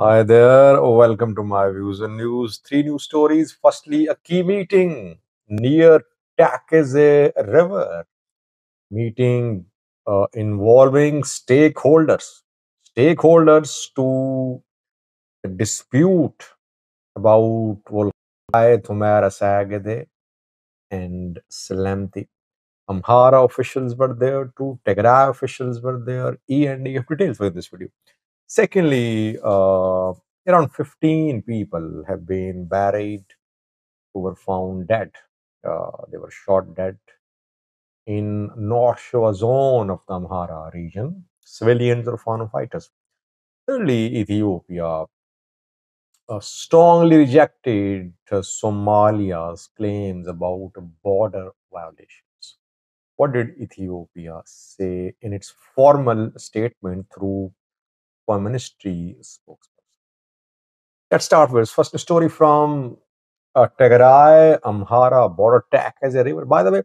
Hi there, welcome to My Views On News. Three news stories. Firstly, a key meeting near Tekeze River. Meeting uh, involving stakeholders. Stakeholders to dispute about Humera Sagade, and Tselemti. Amhara officials were there too, Tigray officials were there, E and E have details for this video. Secondly, uh, around 15 people have been buried who were found dead. Uh, they were shot dead in North Shewa zone of the Amhara region. Civilians or foreign fighters. Thirdly, Ethiopia uh, strongly rejected Somalia's claims about border violations. What did Ethiopia say in its formal statement through Foreign Ministry spokesperson? Let's start with first story from uh, Tigray Amhara border Tekeze river. By the way,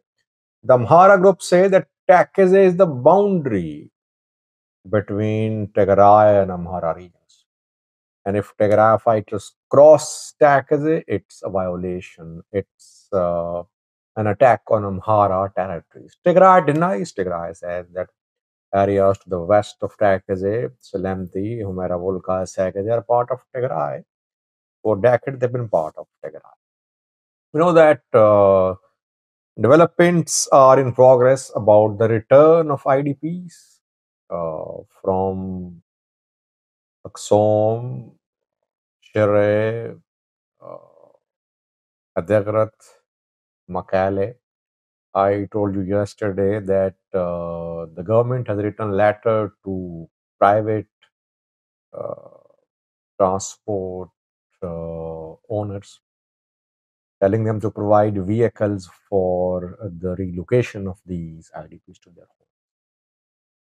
the Amhara group say that Tekeze is the boundary between Tigray and Amhara regions. And if Tigray fighters cross Tekeze, it's a violation. It's uh, an attack on Amhara territories. Tigray denies. Tigray says that areas to the west of Tekeze, Tselemti, Humera Volka, Sageze are part of Tigray. For decades, they've been part of Tigray. We know that uh, developments are in progress about the return of IDPs uh, from Aksom, Shere, uh, Adigrat, Makale. I told you yesterday that uh, the government has written a letter to private uh, transport uh, owners telling them to provide vehicles for the relocation of these IDPs to their home.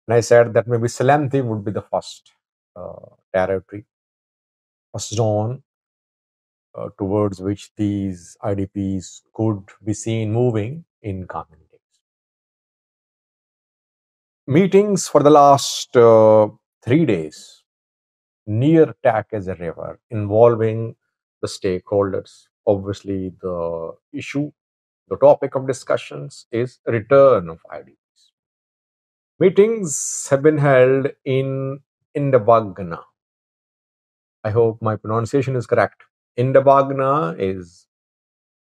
And I said that maybe Tselemti would be the first uh, territory, first zone uh, towards which these IDPs could be seen moving in coming days. Meetings for the last uh, three days near Tekeze River involving the stakeholders. Obviously, the issue, the topic of discussions is return of IDPs. Meetings have been held in Indabagna. I hope my pronunciation is correct. Indabagna is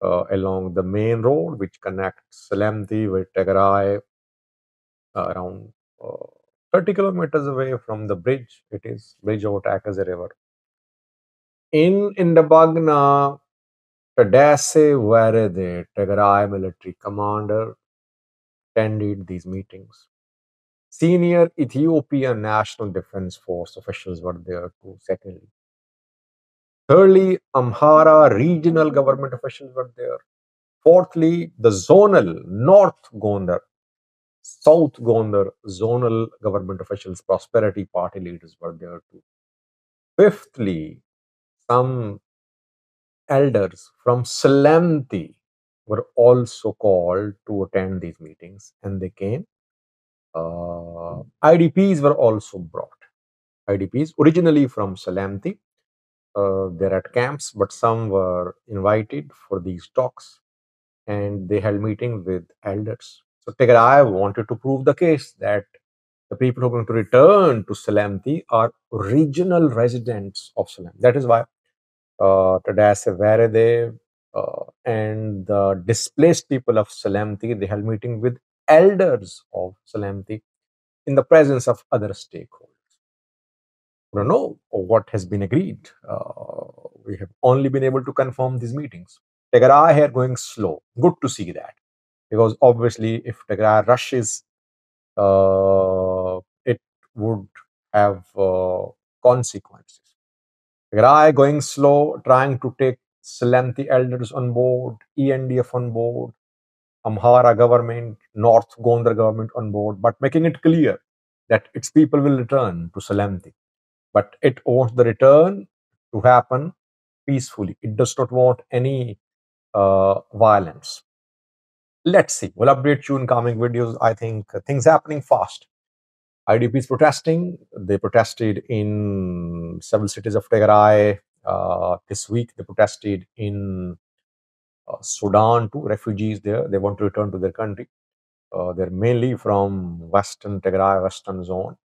uh, along the main road which connects Tselemti with Tigray uh, around uh, 30 kilometers away from the bridge. It is bridge over Tekeze River. In Indabagna, Tadesse Varede, Tigray military commander, attended these meetings. Senior Ethiopian National Defense Force officials were there too, secondly. Thirdly, Amhara regional government officials were there. Fourthly, the zonal North Gondar, South Gondar zonal government officials, Prosperity Party leaders were there too. Fifthly, some elders from Tselemti were also called to attend these meetings and they came. Uh, IDPs were also brought. IDPs originally from Tselemti uh, they're at camps, but some were invited for these talks and they held meetings with elders. So Tigray wanted to prove the case that the people who are going to return to Tselemti are regional residents of Salam. That is why uh, Tadesse Varede uh, and the displaced people of Tselemti, they held meeting with elders of Tselemti in the presence of other stakeholders don't know what has been agreed. Uh, we have only been able to confirm these meetings. Tigray here going slow. Good to see that. Because obviously, if Tigray rushes, uh, it would have uh, consequences. Tigray going slow, trying to take Tselemti elders on board, ENDF on board, Amhara government, North Gondar government on board, but making it clear that its people will return to Tselemti but it wants the return to happen peacefully. It does not want any uh, violence. Let's see. We'll update you in coming videos. I think things happening fast. IDPs protesting. They protested in several cities of Tigray. Uh, this week, they protested in uh, Sudan too. Refugees there. They want to return to their country. Uh, they're mainly from Western Tigray, Western zone.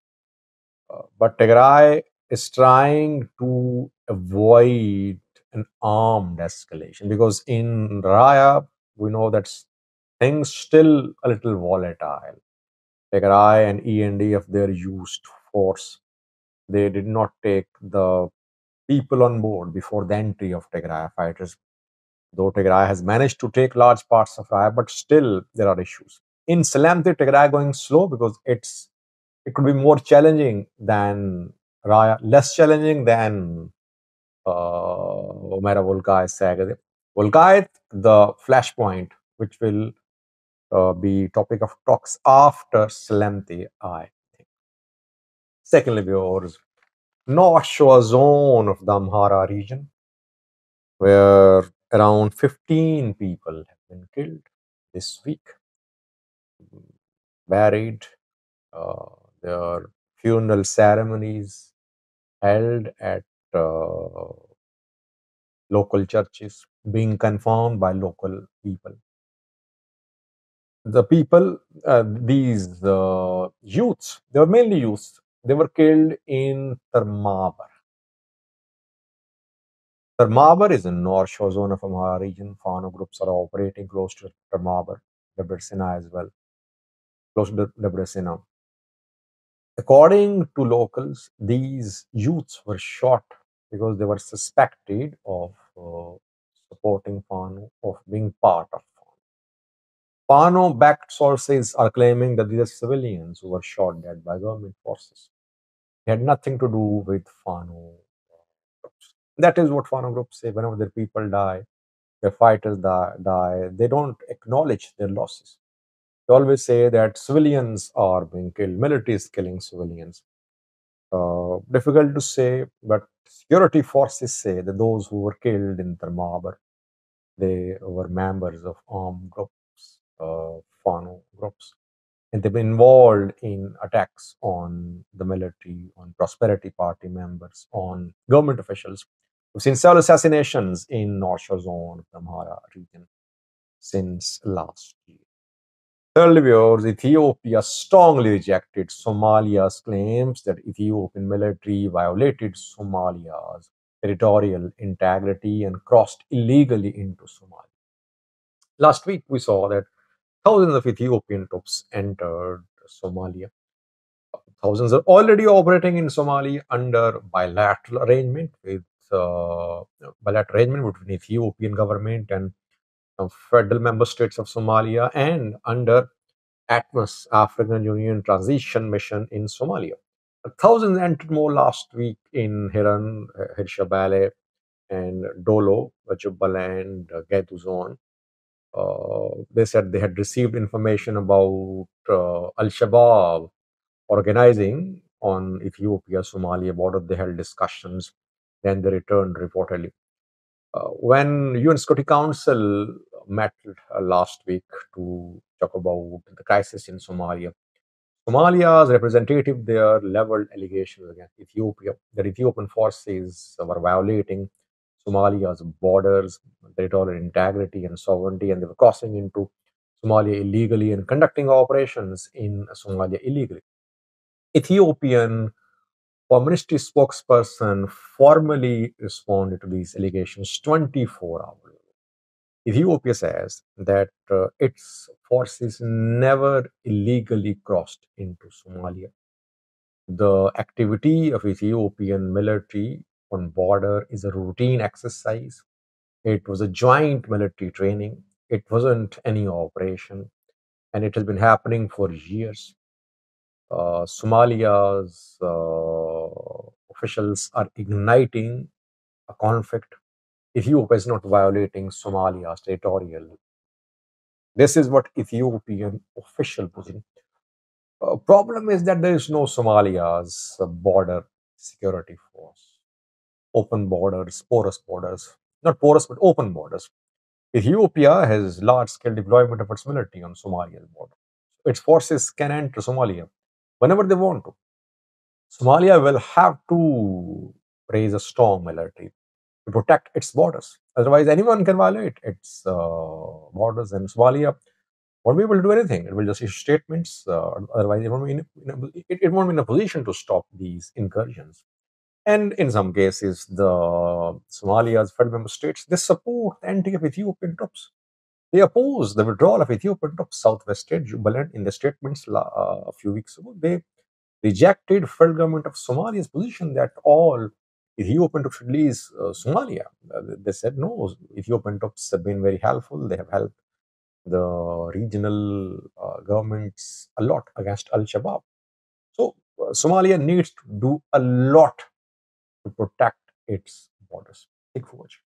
Uh, but Tigray is trying to avoid an armed escalation because in Raya, we know that things still a little volatile. Tigray and ENDF, they're used force. They did not take the people on board before the entry of Tigray fighters. Though Tigray has managed to take large parts of Raya, but still there are issues. In Tselemti, Tigray going slow because it's it could be more challenging than less challenging than uh, Humera Volkai Sagade. Volkai, the flashpoint, which will uh, be topic of talks after Tselemti, I. Secondly, viewers, North Shewa zone of the Amhara region, where around 15 people have been killed this week, buried. Uh, their funeral ceremonies held at uh, local churches, being confirmed by local people. The people, uh, these uh, youths, they were mainly youths, they were killed in Tarmaber. Tarmaber is in North Shewa zone of Amhara region. Fano groups are operating close to Tarmaber, Debrecen as well, close to Debre Sina. According to locals, these youths were shot because they were suspected of uh, supporting Fano, of being part of Fano. Fano backed sources are claiming that these are civilians who were shot dead by government forces. It had nothing to do with Fano groups. That is what Fano groups say whenever their people die, their fighters die, die they don't acknowledge their losses. They always say that civilians are being killed, military is killing civilians. Uh, difficult to say, but security forces say that those who were killed in Tarmaber, they were members of armed groups, uh, Fano groups, and they've been involved in attacks on the military, on Prosperity Party members, on government officials. We've seen several assassinations in North Shewa Zone of the region since last year. Thirdly, viewers, Ethiopia strongly rejected Somalia's claims that Ethiopian military violated Somalia's territorial integrity and crossed illegally into Somalia. Last week, we saw that thousands of Ethiopian troops entered Somalia. Thousands are already operating in Somalia under bilateral arrangement with uh, bilateral arrangement between Ethiopian government and federal member states of Somalia and under ATMIS, African Union Transition Mission in Somalia. Thousands entered more last week in Hiran, Hirshabelle, and Dolo, Jubaland, uh, Gedo zone. Uh, they said they had received information about uh, Al Shabaab organizing on Ethiopia Somalia border. They held discussions, then they returned reportedly. Uh, when UN Security Council met uh, last week to talk about the crisis in Somalia, Somalia's representative there leveled allegations against Ethiopia that Ethiopian forces were violating Somalia's borders, territorial integrity and sovereignty, and they were crossing into Somalia illegally and conducting operations in Somalia illegally. Ethiopian Foreign Ministry spokesperson formally responded to these allegations 24 hours. Ethiopia says that uh, its forces never illegally crossed into Somalia. The activity of Ethiopian military on border is a routine exercise. It was a joint military training. It wasn't any operation, and it has been happening for years. Uh, Somalia's uh, officials are igniting a conflict. Ethiopia is not violating Somalia's territorial. This is what Ethiopian official position. Uh, problem is that there is no Somalia's border security force. Open borders, porous borders, not porous but open borders. Ethiopia has large-scale deployment of its military on Somalia's border. Its forces can enter Somalia whenever they want to. Somalia will have to raise a strong military to protect its borders. Otherwise, anyone can violate its uh, borders, and Somalia won't be able to do anything. It will just issue statements. Uh, otherwise, it won't, be in, in a, it, it won't be in a position to stop these incursions. And in some cases, the Somalia's federal member states they support the entry of Ethiopian troops. They oppose the withdrawal of Ethiopian troops. Southwest State, Jubaland, in the statements uh, a few weeks ago, they rejected federal government of Somalia's position that all Ethiopian troops should leave uh, Somalia. Uh, they said no. Ethiopian troops have been very helpful. They have helped the regional uh, governments a lot against Al Shabaab. So uh, Somalia needs to do a lot to protect its borders. Thank you for watching.